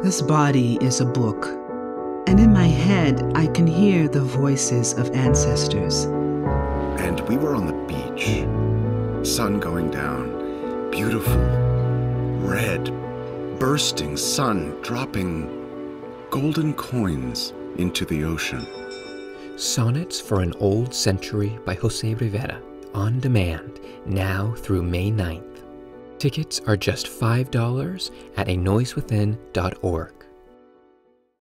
This body is a book, and in my head I can hear the voices of ancestors. And we were on the beach. Sun going down. Beautiful. Red. Bursting sun dropping golden coins into the ocean. Sonnets for an Old Century by Jose Rivera, on demand, now through May 9th. Tickets are just $5 at anoisewithin.org.